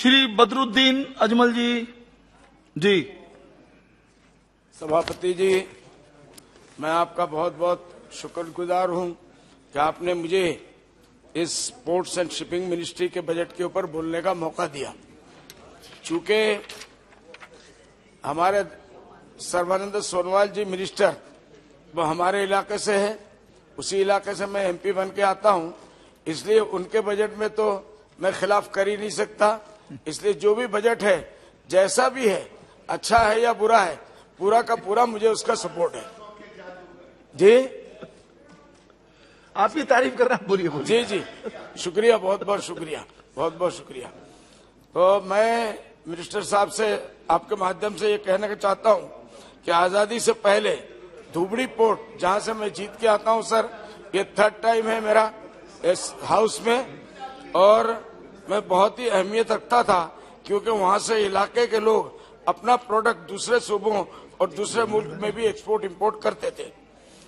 श्री बदरुद्दीन अजमल जी। जी। सभापति जी, मैं आपका बहुत बहुत शुक्रगुजार हूँ कि आपने मुझे इस पोर्ट्स एंड शिपिंग मिनिस्ट्री के बजट के ऊपर बोलने का मौका दिया। चूँकि हमारे सर्वानंद सोनोवाल जी मिनिस्टर, वो हमारे इलाके से है, उसी इलाके से मैं एमपी बन के आता हूँ, इसलिए उनके बजट में तो मैं खिलाफ कर ही नहीं सकता। इसलिए जो भी बजट है जैसा भी है अच्छा है या बुरा है पूरा का पूरा मुझे उसका सपोर्ट है। जी? आपकी तारीफ़ कर रहा हूँ बोलिए बोलिए जी जी। शुक्रिया बहुत बहुत शुक्रिया बहुत बहुत शुक्रिया। तो मैं मिनिस्टर साहब से आपके माध्यम से ये कहना का चाहता हूँ कि आज़ादी से पहले धुबड़ी पोर्ट जहाँ से मैं जीत के आता हूँ सर ये थर्ड टाइम है मेरा इस हाउस में। और मैं बहुत ही अहमियत रखता था, क्योंकि वहाँ से इलाके के लोग अपना प्रोडक्ट दूसरे सूबों और दूसरे मुल्क में भी एक्सपोर्ट इंपोर्ट करते थे।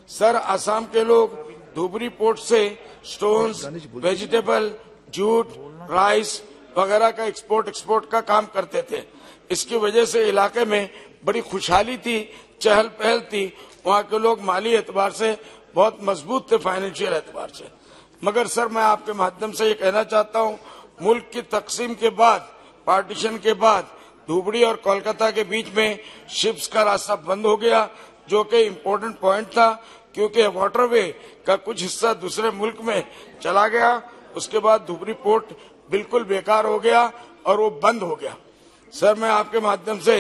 सर, आसाम के लोग धुबरी पोर्ट से स्टोन्स वेजिटेबल जूट राइस वगैरह का एक्सपोर्ट एक्सपोर्ट का काम करते थे। इसकी वजह से इलाके में बड़ी खुशहाली थी, चहल पहल थी। वहाँ के लोग माली एतबार से बहुत मज़बूत थे फाइनेंशियल एतबार से। मगर सर, मैं आपके माध्यम से ये कहना चाहता हूँ मुल्क की तकसीम के बाद, पार्टीशन के बाद, धुबड़ी और कोलकाता के बीच में शिप्स का रास्ता बंद हो गया, जो कि इम्पोर्टेंट पॉइंट था, क्योंकि वाटरवे का कुछ हिस्सा दूसरे मुल्क में चला गया, उसके बाद धुबरी पोर्ट बिल्कुल बेकार हो गया और वो बंद हो गया। सर, मैं आपके माध्यम से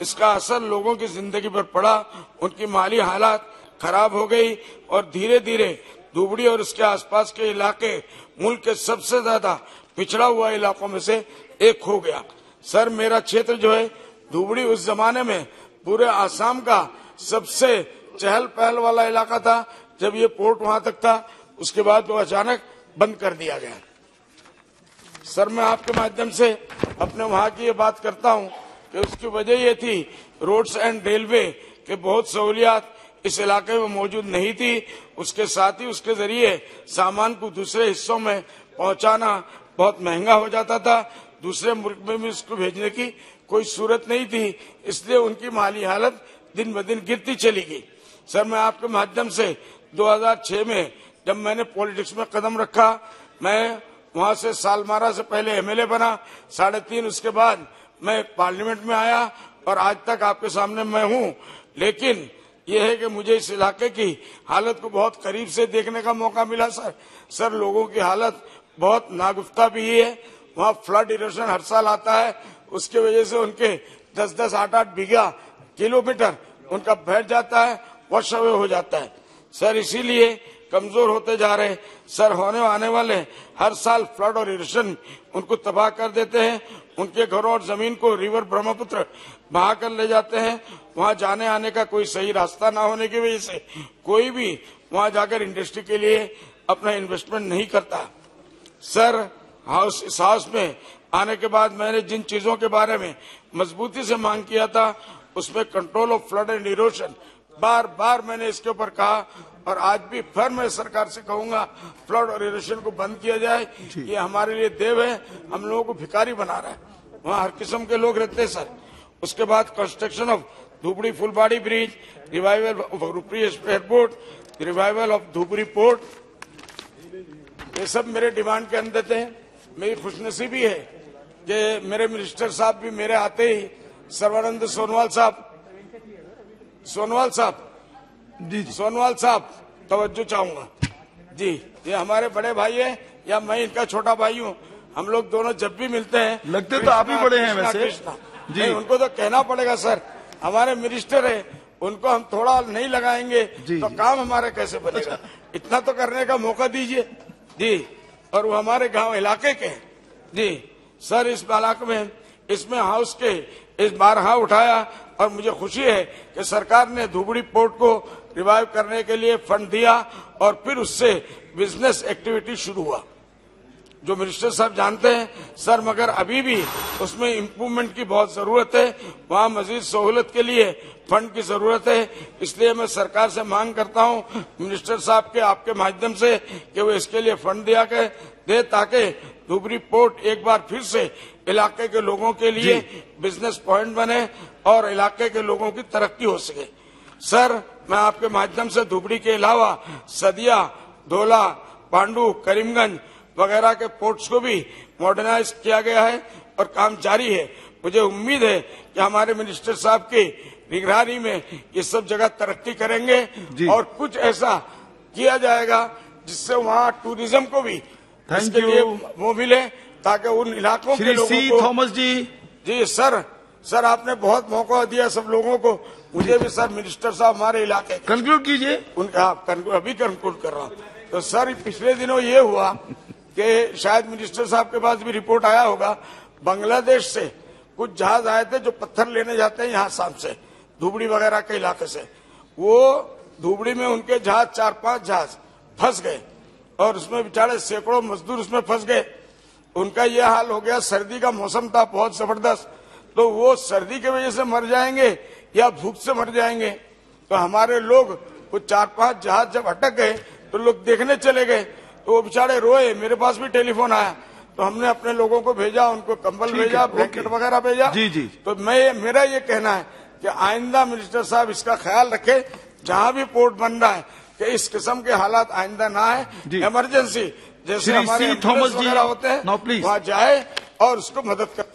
इसका असर लोगों की ज़िंदगी पर पड़ा, उनकी माली हालात खराब हो गई और धीरे धीरे धुबड़ी और उसके आसपास के इलाके मुल्क के सबसे ज़्यादा पिछड़ा हुआ इलाकों में से एक हो गया। सर, मेरा क्षेत्र जो है, धुबड़ी उस जमाने में पूरे आसाम का सबसे चहल पहल वाला इलाका था। जब ये पोर्ट वहाँ तक था, उसके बाद वो अचानक बंद कर दिया गया। सर, मैं आपके माध्यम से अपने वहाँ की ये बात करता हूँ कि उसकी वजह ये थी, रोड्स एंड रेलवे के बहुत सहूलियात इस इलाके में मौजूद नहीं थी। उसके साथ ही उसके ज़रिए सामान को दूसरे हिस्सों में पहुंचाना बहुत महँगा हो जाता था। दूसरे मुल्क में भी उसको भेजने की कोई सूरत नहीं थी। इसलिए उनकी माली हालत दिन ब दिन गिरती चली गई। सर, मैं आपके माध्यम से 2006 में जब मैंने पॉलिटिक्स में कदम रखा, मैं वहाँ से सालमारा से पहले एमएलए बना। साढ़े तीन उसके बाद मैं पार्लियामेंट में आया और आज तक आपके सामने मैं हूँ। लेकिन यह है कि मुझे इस इलाके की हालत को बहुत करीब से देखने का मौका मिला, सर। सर, लोगों की हालत बहुत नागुफ्ता भी है। वहाँ फ्लड इरोशन हर साल आता है। उसके वजह से उनके दस दस आठ आठ बीघा किलोमीटर उनका बैठ जाता है, वॉश अवे हो जाता है। सर, इसीलिए कमज़ोर होते जा रहे सर, होने आने वाले हर साल फ्लड और इरोशन उनको तबाह कर देते हैं। उनके घरों और ज़मीन को रिवर ब्रह्मपुत्र बहा कर ले जाते हैं। वहाँ जाने आने का कोई सही रास्ता ना होने की वजह से कोई भी वहाँ जाकर इंडस्ट्री के लिए अपना इन्वेस्टमेंट नहीं करता। सर हाउस इस हाउस में आने के बाद मैंने जिन चीज़ों के बारे में मजबूती से मांग किया था उसमें control of flood and erosion बार बार मैंने इसके ऊपर कहा और आज भी फिर मैं सरकार से कहूँगा फ्लड और इरोशन को बंद किया जाए। ये हमारे लिए देव है हम लोगों को भिखारी बना रहा है। वहाँ हर किस्म के लोग रहते हैं सर। उसके बाद construction of Dhubri Phulbari bridge revival of Rupari airport revival of Dhubri port ये सब मेरे डिमांड के अंदर थे। मेरी खुशनसीबी है कि मेरे मिनिस्टर साहब भी मेरे आते ही सर्वानंद सोनवाल साहब। सोनवाल साहब। जी सोनवाल साहब तवज्जो चाहूँगा। जी ये हमारे बड़े भाई हैं या मैं इनका छोटा भाई हूँ। हम लोग दोनों जब भी मिलते हैं लगते तो आप ही बड़े हैं वैसे। जी। उनको तो कहना पड़ेगा सर। हमारे मिनिस्टर है उनको हम थोड़ा नहीं लगाएँगे तो काम हमारे कैसे बनेगा? इतना तो करने का मौका दीजिए। जी। और वो हमारे गाँव इलाके के जी। सर, इस बालाक में, इसमें हाउस के इस बार हाँ उठाया और मुझे खुशी है कि सरकार ने धुबड़ी पोर्ट को रिवाइव करने के लिए फंड दिया और फिर उससे बिज़नेस एक्टिविटी शुरू हुआ। जो मिनिस्टर साहब जानते हैं सर मगर अभी भी उसमें इम्प्रूवमेंट की बहुत ज़रूरत है। वहाँ मजीद सहूलत के लिए फंड की ज़रूरत है। इसलिए मैं सरकार से मांग करता हूँ मिनिस्टर साहब के आपके माध्यम से कि वो इसके लिए फंड दिया के दे ताकि धुबरी पोर्ट एक बार फिर से इलाके के लोगों के लिए बिज़नेस पॉइंट बने और इलाके के लोगों की तरक्की हो सके। सर मैं आपके माध्यम से धुबरी के अलावा सदिया धोला पांडू करीमगंज वगैरह के पोर्ट्स को भी मॉडर्नाइज किया गया है और काम जारी है। मुझे उम्मीद है कि हमारे मिनिस्टर साहब की निगरानी में ये सब जगह तरक्की करेंगे और कुछ ऐसा किया जाएगा जिससे वहाँ टूरिज़्म को भी इसके लिए वो मिले ताकि उन इलाकों के लोगों को थॉमस जी। जी सर सर आपने बहुत मौका दिया सब लोगों को। मुझे भी सर मिनिस्टर साहब हमारे इलाके कंक्लूड कीजिए। उनका आप अभी कंक्लूड कर रहा हूँ। तो सर पिछले दिनों ये हुआ कि शायद मिनिस्टर साहब के पास भी रिपोर्ट आया होगा, बांग्लादेश से कुछ जहाज़ आए थे जो पत्थर लेने जाते हैं यहाँ शाम से, धुबड़ी वगैरह के इलाके से। वो धुबड़ी में उनके जहाज़, चार पाँच जहाज़ फंस गए और उसमें बेचारे सैकड़ों मजदूर उसमें फंस गए। उनका यह हाल हो गया, सर्दी का मौसम था बहुत ज़बरदस्त तो वो सर्दी की वजह से मर जाएँगे या भूख से मर जाएँगे? तो हमारे लोग वो चार पाँच जहाज़ जब अटक गए तो लोग देखने चले गए तो वो बेचारे रोए मेरे पास भी टेलीफोन आया। तो हमने अपने लोगों को भेजा उनको कंबल भेजा। ब्लैंकेट वगैरह भेजा। जी, जी। तो मैं मेरा ये कहना है कि आइंदा मिनिस्टर साहब इसका ख्याल रखे जहाँ भी पोर्ट बन रहा है कि इस किस्म के हालात आइंदा ना आए। है इमरजेंसी जैसे हमारे थॉमस जी, होते हैं वहाँ जाए और उसको मदद कर।